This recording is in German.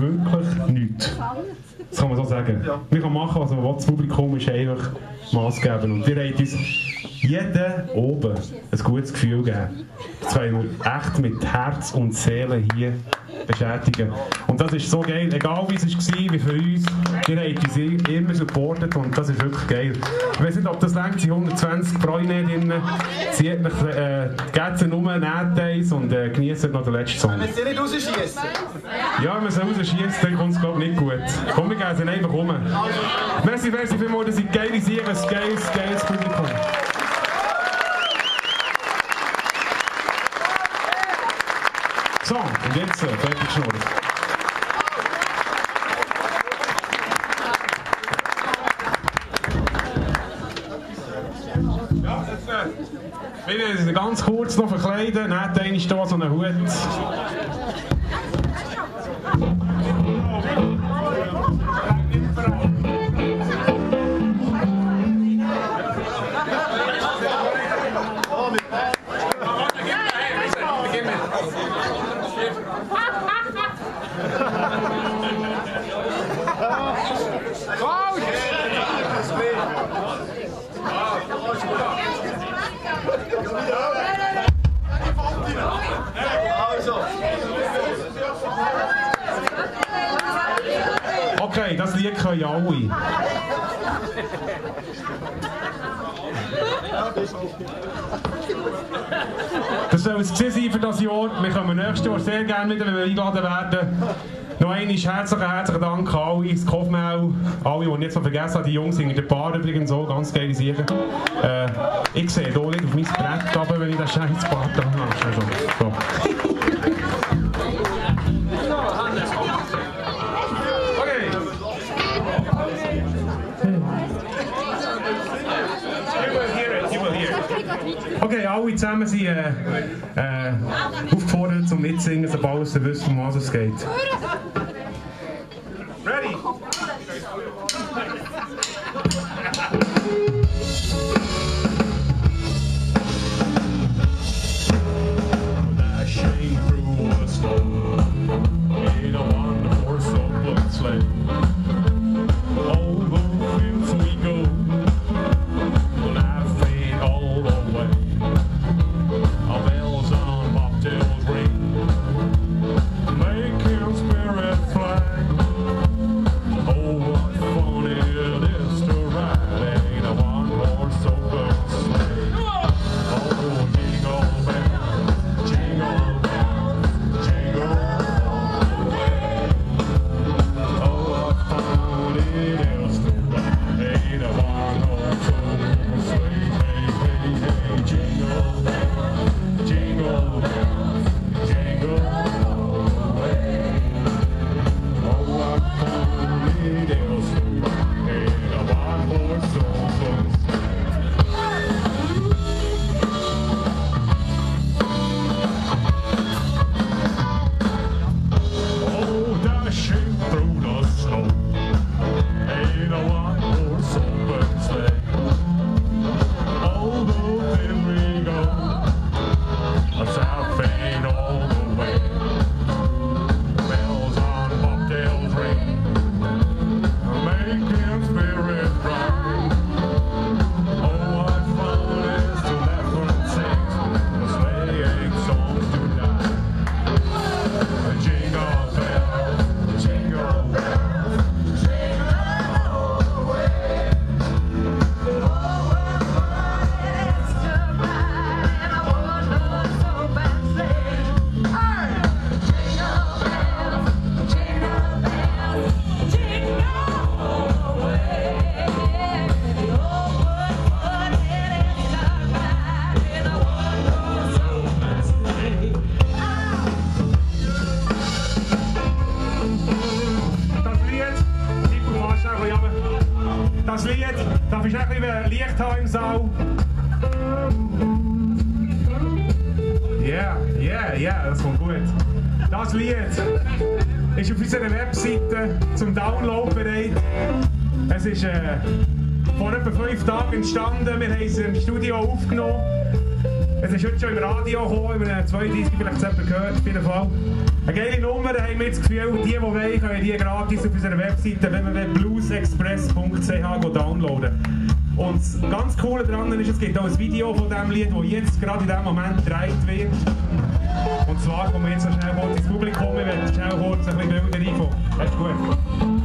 wirklich nichts. Das kann man so sagen. Wir können machen, was man will. Das Publikum ist einfach maßgebend. Und ihr habt uns jeden oben ein gutes Gefühl gegeben. Das wollen wir echt mit Herz und Seele hier beschäftigen. Und das ist so geil, egal wie es war, wie für uns, ihr habt uns immer supportet und das ist wirklich geil. Ich weiß nicht, ob das längt, sind 120 Bräune drin, zieht mich, äh, geht sie nur, nehmt eins und äh, genießt noch den letzten Song. Wenn sie nicht rausschießen? Ja, wenn man sie rausschießt, dann kommt es glaube ich nicht gut. Komm, wir gehen sie einfach um. Merci, merci vielmals, das sind geile Siege, ein geiles, geiles Publikum. So, und jetzt äh, fertig schnurren. Ja, jetzt, äh, werden sie ganz kurz noch verkleiden. Nehmt einmal hier so einen Hut. Okay, das Lied können alle. Das soll es sein für das Jahr. Wir kommen nächstes Jahr sehr gerne wieder, wenn wir eingeladen werden. Noch einmal herzlichen, herzlichen Dank an alle, das Kopfmail, alle, die ich jetzt vergessen habe, die Jungs in der Bar übrigens auch, ganz geile Sachen. Äh, ich sehe hier nicht auf mein Brett runter, wenn ich das scheiß da habe. Also, so. Alle zusammen sind äh, äh, aufgefordert zum Mitsingen, sobald sie wissen, um was es geht. Saal? Ja, ja, ja, das kommt gut. Das Lied ist auf unserer Webseite zum Download bereit. Es ist äh, vor etwa fünf Tagen entstanden. Wir haben es im Studio aufgenommen. Es ist heute schon im Radio gekommen, in einem 32 vielleicht hat jemand gehört, auf jeden Fall. Eine geile Nummer, haben wir das Gefühl, die, die wollen, können die gratis auf unserer Webseite www.bluesexpress.ch downloaden. Und das ganz Coole daran ist, es gibt auch ein Video von diesem Lied, das jetzt gerade in diesem Moment gedreht wird. Und zwar kommen wir jetzt noch schnell kurz ins Publikum, wir werden schnell kurz ein bisschen Bilder reinkommen. Das ist gut.